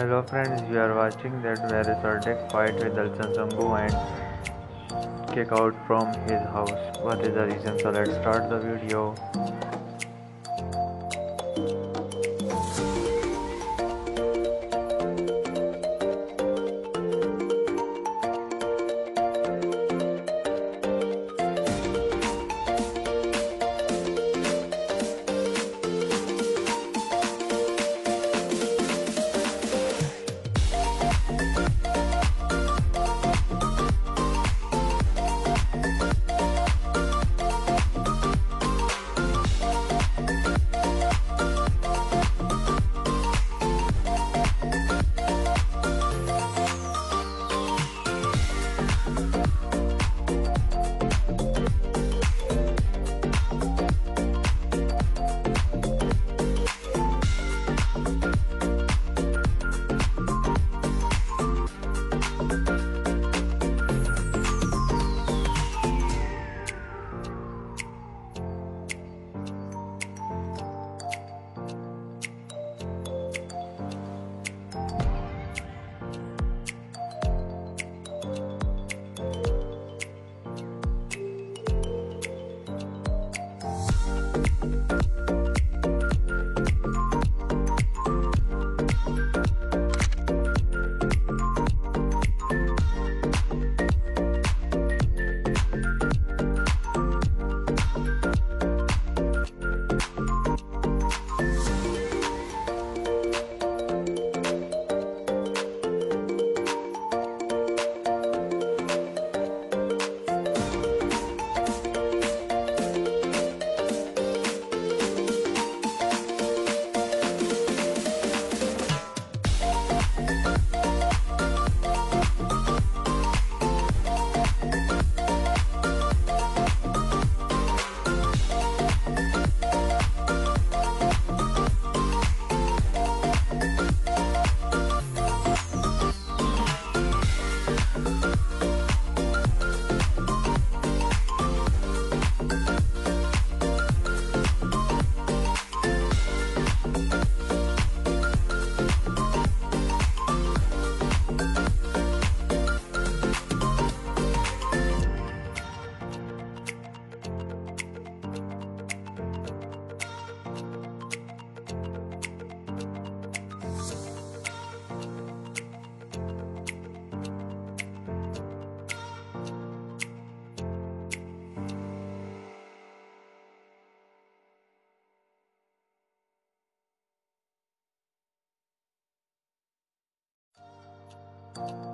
Hello friends, you are watching that Baris Arduc fight with Elcin Sangu and kick out from his house. What is the reason? So let's start the video. You